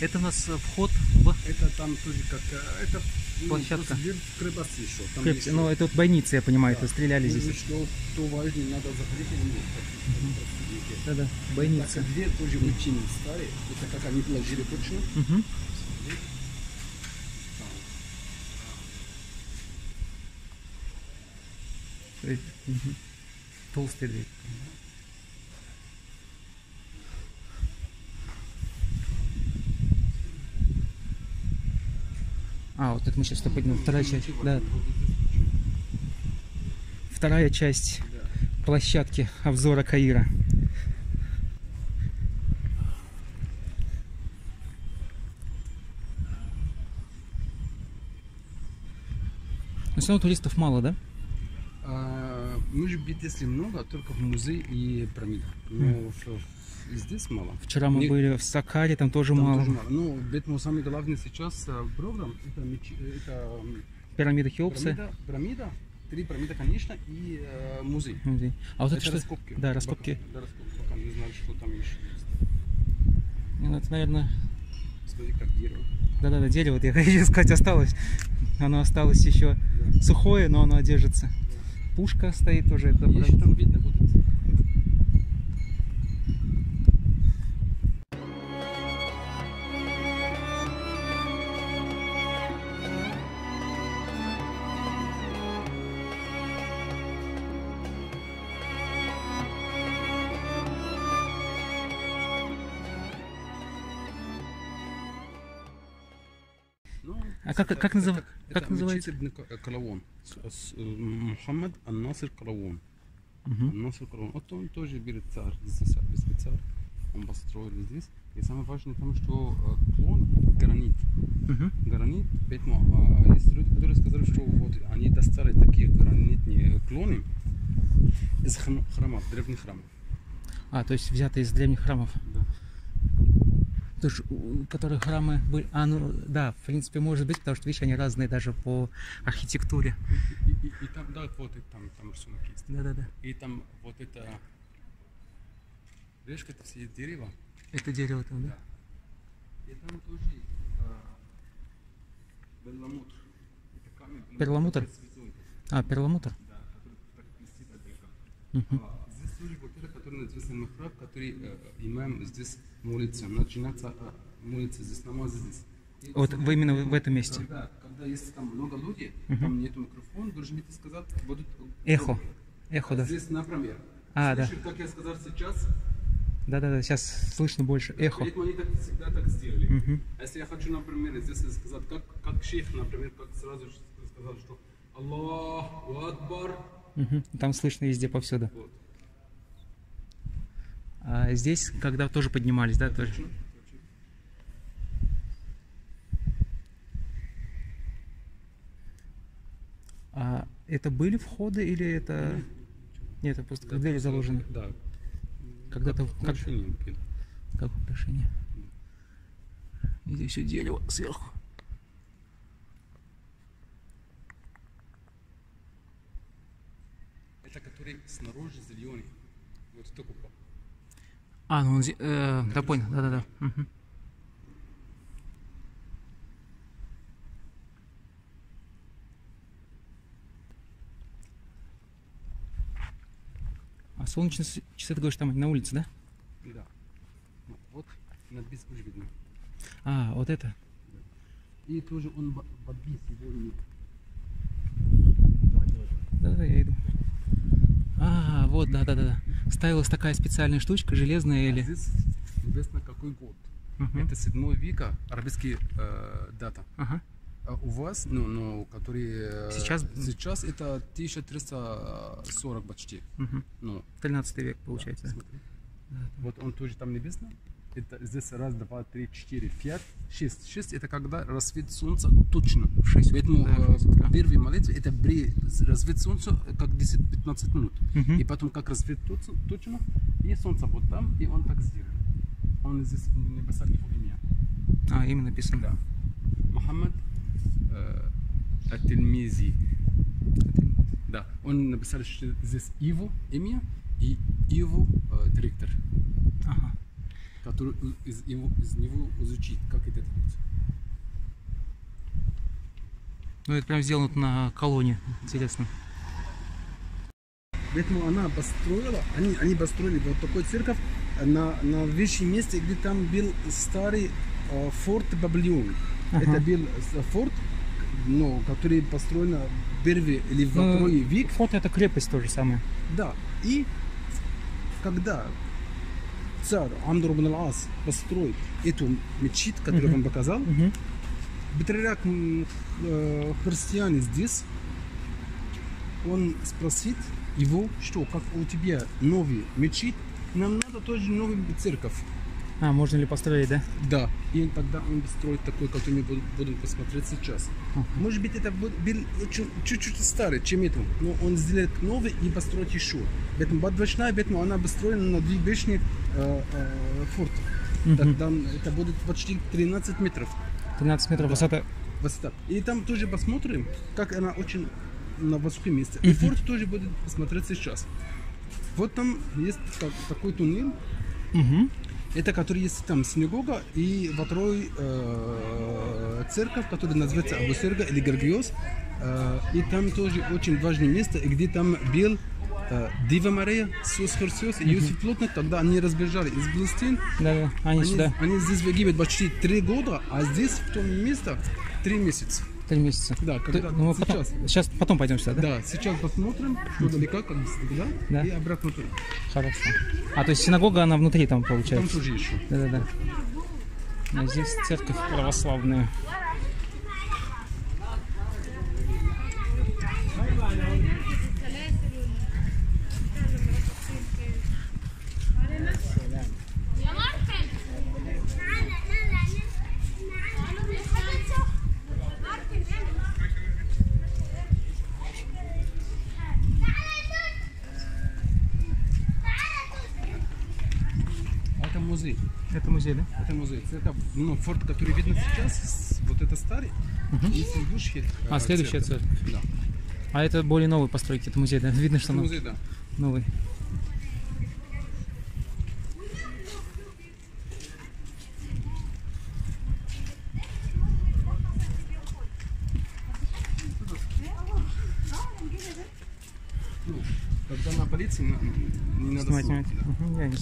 Это у нас вход в Это там тоже как... э, Это ну, Площадка. в крепость еще. Там крепость. еще- Ну, это вот бойницы, я понимаю, это Да. стреляли Ну, здесь. Что, то важно, надо закрыть или нет. Да-да, Так, бойницы. дверь тоже очень старая. Это как они положили точно. Э, мгм. Толстая дверь. А, вот это мы сейчас поднимем. Вторая часть. Да. Вторая часть площадки обзора Каира. Но все равно туристов мало, да? Может быть, если много, только в музей и пирамида. Но в- в- здесь мало. Вчера мы Не- были в Сакаре, там тоже Там мало. тоже мало. Ну, поэтому самый главный сейчас э, программ это, меч- это Пирамида Хеопса. пирамида, пирамида, три пирамида, конечно, и э, музей. Музей. А вот это, это что? раскопки. Да, раскопки. Пока, да, раскопки. Пока не знаю, что там еще есть. Ну, это, наверное, Смотри, как дерево. да-да-да, дерево, вот я хочу сказать, осталось. Оно осталось еще Да. сухое, но оно держится. Пушка стоит уже. Это Еще там видно будет. А как- это- как назыв- это- как это называется? Мечеть Ибн Ка- Калавон. С- с- э, Мухаммад Ан-Насир Калавон. Мгм. Насир Калавон. Вот он тоже берет царь, здесь арабский царь. Он построил здесь. И самое важное в том, что э, клон гранит. Мгм. Гранит, поэтому э, есть люди, которые сказали, что вот они достали такие гранитные клоны из храм- храмов, древних храмов. А, то есть взято из древних храмов. Да. Есть, у которых храмы были... А, ну, да, в принципе, может быть, потому что, видишь, они разные даже по архитектуре. И, и- и там, да, вот и там, там рисунок есть. Да-да-да. И там вот это, видишь, это все дерева. Это дерево там, да? И там тоже а, перламутр. Это камень. Перламутр? А, перламутр? Да, который так блестит отдельно. А, здесь тоже вот это, который э, имам здесь молится. Начинается а, молиться здесь, намаз здесь. И Вот вы именно в этом месте? Когда, когда есть там много людей, там нет микрофона, должны это сказать, будут Эхо. Эхо, да. Здесь, например. А, да. Как я сказал сейчас? Да-да-да, сейчас слышно больше. Эхо. Поэтому они так всегда так сделали. Мгм. А если я хочу, например, здесь сказать, как, как шейх, например, как сразу сказал, что Аллаху Акбар. Мгм. Там слышно везде, повсюду. Вот. А здесь, когда тоже поднимались, да, тоже? А это были входы или это... Нет, это просто как двери заложены. Да. Когда-то Как как, украшение. И здесь все дерево сверху. Это который снаружи зеленый. Вот это купол. А, ну он э, да, понял, да-да-да. Мгм. А солнечные часы, ты говоришь, там на улице, да? Да. Ну, Вот надпись уже видно. А, вот это. И тоже он подпис его нет. Да-да, я иду. А, вот, да-да-да. Ставилась такая специальная штучка, железная А или... здесь известно какой год. Мгм. Это 7 века, арабский э, дата. Ага. А у вас, ну, ну, который... э, Сейчас? Сейчас это 1340 почти. Мгм. Ну, 13 век, получается. смотри. Вот он тоже там небесно. Это здесь раз, два, три, четыре, пять, шесть. Шесть это когда рассвет солнца точно. В шесть Поэтому да, э, первый молитва это при рассвет солнца как 10-15 минут. Мгм. И потом как рассвет точ- точно, и солнце вот там, и он так сделал. Он здесь написал его имя. А, именно написано. Да. Мухаммад э, Ат-Тильмизи. Да, он написал что здесь его имя и его э, директор. Ага. Который из, его, из него изучить, как это делается. Ну, это прям сделано на колонне. Интересно. Поэтому она построила, они, они построили вот такой церковь на, на вещем месте, где там был старый э, форт Баблион. Ага. Это был с- форт, ну, который построен в первый или во Ну, второй век. Форт это крепость то же самое. Да. И когда царь Амр ибн ас построит эту мечеть, которую вам показал. Бетряк э, христиане здесь, он спросит его, что как у тебя новый мечеть, нам надо тоже новую церковь. А, можно ли построить, да? Да. И тогда он строит такой, который мы будем, посмотреть сейчас. Может быть, это будет- был чуть-чуть старый, чем это. Но он сделает новый и построит еще. Поэтому подвочная, поэтому она построена на две башни э, э, форта. Мгм. Тогда это будет почти 13 метров 13 метров высота. высота. И там тоже посмотрим, как она очень на высоком месте. И форт тоже будет посмотреть сейчас. Вот там есть так- такой туннель, Мгм. Это который есть там синагога и второй э, церковь, которая называется Абусерга или Гергиос. Э, и там тоже очень важное место, где там был э, Дива Мария, Иисус Христос и Иосиф Плотник, тогда они разбежали из Палестины. Да, да. Они, Они, сюда они здесь в Египет почти три года, а здесь в том месте три месяца. Три месяца. Да, Ты- когда ну, мы потом, сейчас. сейчас потом пойдем сюда, да? Да, сейчас посмотрим, что далеко, как всегда, Да. и обратно туда. Хорошо. А, то есть синагога, она внутри там Там получается? тоже еще. Да-да-да. А здесь церковь православная. Это музей, да? Это музей. Это ну, форт, который видно сейчас, вот это старый. И следующий. А, э, следующая церковь. Да. А это более новые постройки, это музей, да? Видно, что Это музей, да. новый. Ну, когда на полиции не надо Снимать, снимать. да. Мгм, я не